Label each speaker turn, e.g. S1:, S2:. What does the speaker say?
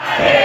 S1: Hey!